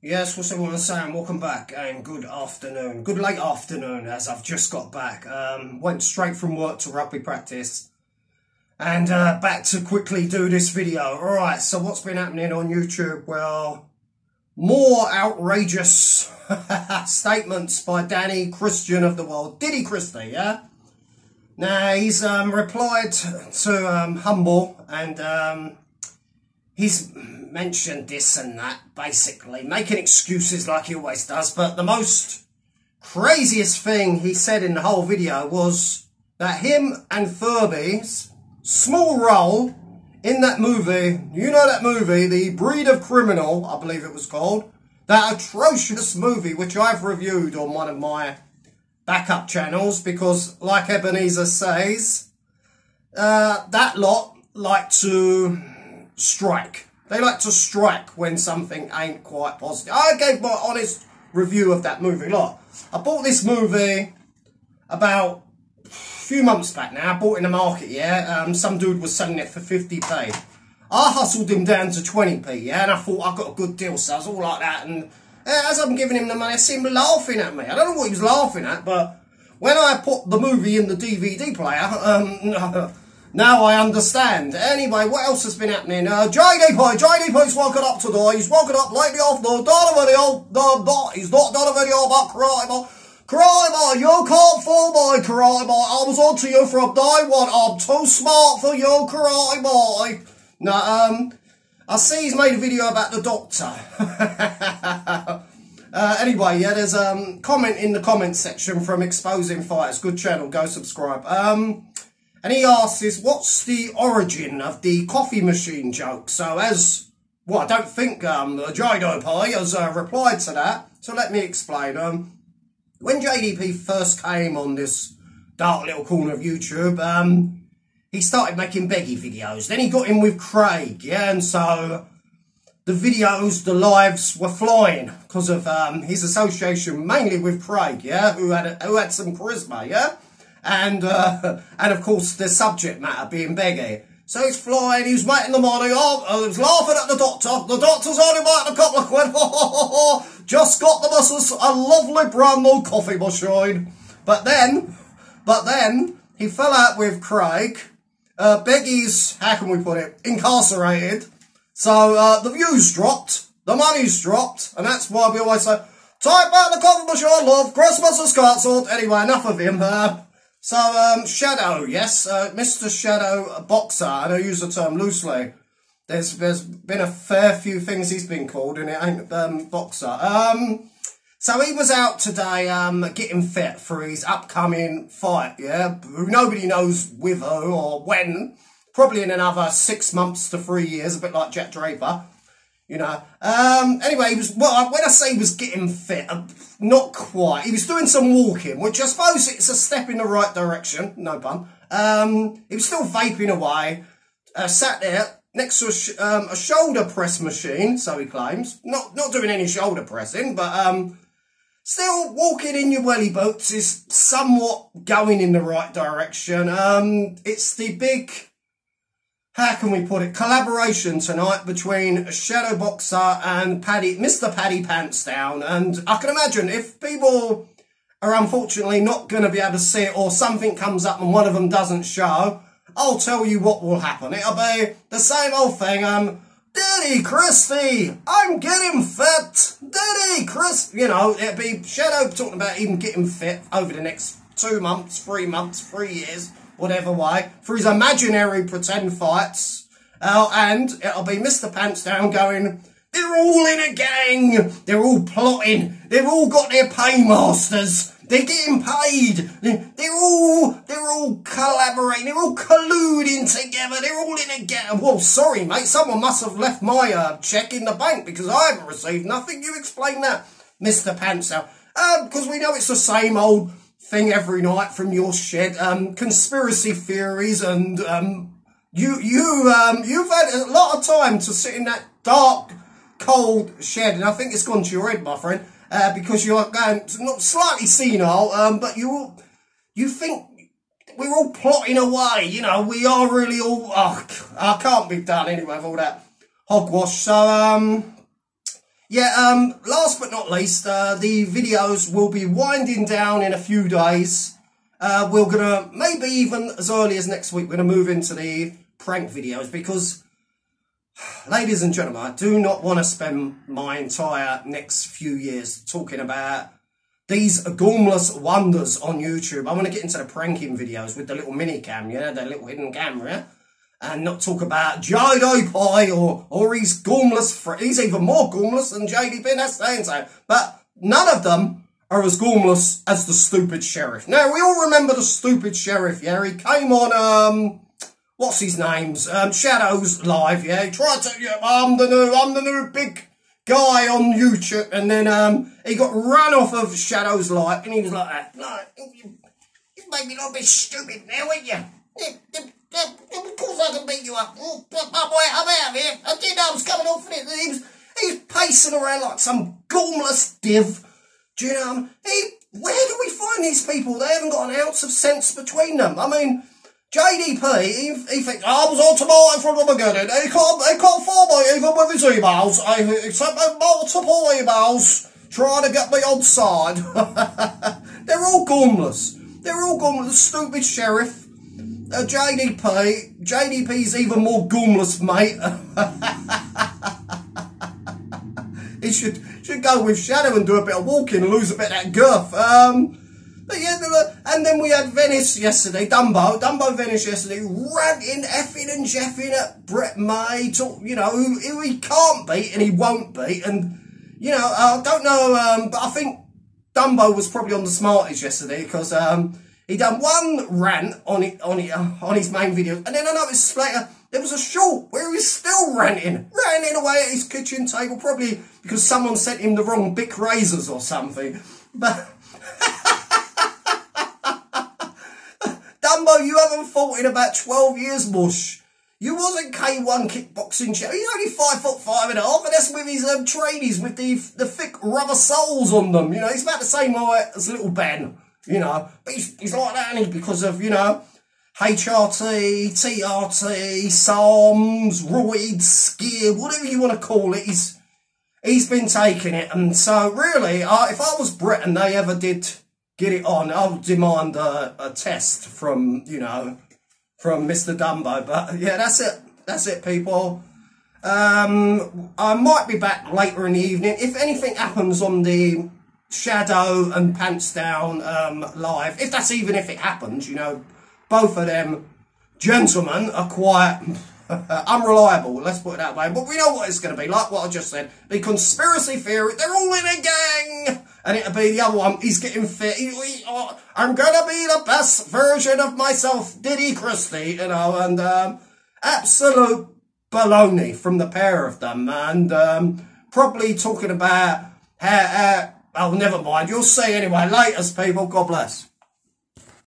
Yes, what's everyone saying? Welcome back and good afternoon. Good late afternoon as I've just got back. Um, went straight from work to rugby practice and uh, back to quickly do this video. Alright, so what's been happening on YouTube? Well, more outrageous statements by Danny Christian of the world. Diddy Christie, yeah? Now, he's um, replied to um, Humble and um, he's mentioned this and that, basically, making excuses like he always does. But the most craziest thing he said in the whole video was that him and Furby's small role in that movie, you know that movie, The Breed of Criminal, I believe it was called, that atrocious movie which I've reviewed on one of my backup channels because, like Ebenezer says, uh, that lot like to strike. They like to strike when something ain't quite positive. I gave my honest review of that movie. Look, I bought this movie about a few months back now. I bought it in the market, yeah. Um, some dude was selling it for 50p. I hustled him down to 20p, yeah, and I thought I got a good deal, so I was all like that. And as I'm giving him the money, I see him laughing at me. I don't know what he was laughing at, but when I put the movie in the DVD player, um, Now I understand. Anyway, what else has been happening? Uh, JD Boy, JD Boy's woken up today. He's woken up lately off the done a video. The, the, he's not done a video about crime. Crime, you can't fool my crime. I was on to you from day one. I'm too smart for you, crime. Boy. Now, um, I see he's made a video about the doctor. uh, anyway, yeah, there's a um, comment in the comment section from Exposing Fighters. Good channel, go subscribe. Um, and he asks us, what's the origin of the coffee machine joke? So as, well, I don't think um, Pie has uh, replied to that. So let me explain. Um, when JDP first came on this dark little corner of YouTube, um, he started making beggy videos. Then he got in with Craig, yeah, and so the videos, the lives were flying because of um, his association mainly with Craig, yeah, who had who had some charisma, yeah and uh, and of course the subject matter being beggy. So he's flying, he's making the money, oh, I was laughing at the doctor, the doctor's only making a couple of quid, just got the missus a lovely brand new coffee machine. But then, but then, he fell out with Craig, uh, Beggy's, how can we put it, incarcerated, so uh, the views dropped, the money's dropped, and that's why we always say, Type out the coffee machine, love, Christmas is cancelled. Anyway, enough of him. Uh, so, um, Shadow, yes, uh, Mr. Shadow Boxer, I don't use the term loosely. There's there's been a fair few things he's been called, and it ain't um, Boxer. Um, so he was out today um, getting fit for his upcoming fight, yeah? Nobody knows with who or when. Probably in another six months to three years, a bit like Jack Draper you know. Um, anyway, he was, well, when I say he was getting fit, not quite. He was doing some walking, which I suppose it's a step in the right direction, no pun. Um, he was still vaping away, uh, sat there next to a, sh um, a, shoulder press machine, so he claims. Not, not doing any shoulder pressing, but, um, still walking in your welly boots is somewhat going in the right direction. Um, it's the big how can we put it, collaboration tonight between Shadow Boxer and Paddy, Mr. Paddy Pants Down. And I can imagine if people are unfortunately not going to be able to see it or something comes up and one of them doesn't show, I'll tell you what will happen. It'll be the same old thing. Um, Daddy Christie, I'm getting fit. Daddy Chris, you know, it'll be Shadow talking about even getting fit over the next two months, three months, three years whatever way, for his imaginary pretend fights. Uh, and it'll be Mr. Pants Down going, they're all in a gang. They're all plotting. They've all got their paymasters. They're getting paid. They're all, they're all collaborating. They're all colluding together. They're all in a gang. Well, sorry, mate. Someone must have left my uh, check in the bank because I haven't received nothing. You explain that, Mr. Pants Down. Because um, we know it's the same old thing every night from your shed. Um, conspiracy theories and um, you you um, you've had a lot of time to sit in that dark, cold shed, and I think it's gone to your head, my friend, uh, because you're going not slightly senile, um, but you you think we're all plotting away. You know, we are really all. Oh, I can't be done anyway with all that hogwash. So um. Yeah, um, last but not least, uh, the videos will be winding down in a few days. Uh, we're gonna, maybe even as early as next week, we're gonna move into the prank videos because, ladies and gentlemen, I do not want to spend my entire next few years talking about these gormless wonders on YouTube. I want to get into the pranking videos with the little mini cam, yeah, the little hidden camera and not talk about JD Pie or, or he's gormless. For, he's even more gormless than JD Pin, that's saying so. But none of them are as gormless as the stupid sheriff. Now, we all remember the stupid sheriff, yeah? He came on, um, what's his name's? Um, Shadows Live, yeah? He tried to, yeah, I'm the new, I'm the new big guy on YouTube. And then, um, he got run off of Shadows Live and he was like. Like, you, you made me look a bit stupid now, ain't you? Of course I can beat you up. Oh, my boy, I'm out of here. I know I was coming off it. He was, he was pacing around like some gormless div. Do you know? He, where do we find these people? They haven't got an ounce of sense between them. I mean, JDP, he, he thinks, oh, I was on tomato from the beginning. He can't, he can't find me even with his emails. He sent me multiple emails trying to get me on side. They're all gormless. They're all gormless. The stupid sheriff uh, JDP, JDP's even more gormless, mate. he should should go with Shadow and do a bit of walking and lose a bit of that girth. Um, but yeah, and then we had Venice yesterday, Dumbo, Dumbo Venice yesterday, ranting, effing and jeffing at Brett May, talk, you know, who, who, he can't beat and he won't beat. And, you know, I don't know, um, but I think Dumbo was probably on the smartest yesterday because um, he done one rant on it, on it, uh, on his main video, and then I noticed later there was a short where he was still ranting, ranting away at his kitchen table, probably because someone sent him the wrong Bic razors or something. But Dumbo, you haven't fought in about twelve years, mush. You wasn't K1 kickboxing champ. He's only five foot five and a half, and that's with his um, trainees with the the thick rubber soles on them. You know, he's about the same height as little Ben you know. He's, he's like that, he? Because of, you know, HRT, TRT, SARMs, roids, skier, whatever you want to call it, he's, he's been taking it. And so, really, uh, if I was Brett and they ever did get it on, I would demand a, a test from, you know, from Mr. Dumbo. But, yeah, that's it. That's it, people. Um, I might be back later in the evening. If anything happens on the Shadow and Pants Down um, live, if that's even if it happens, you know, both of them gentlemen are quite unreliable, let's put it that way. But we know what it's going to be, like what I just said. The conspiracy theory, they're all in a gang! And it'll be the other one, he's getting fit. He, he, oh, I'm going to be the best version of myself, Diddy Christie, you know, and um, absolute baloney from the pair of them. And um, probably talking about how, Oh, never mind. You'll see anyway. Laters, people. God bless.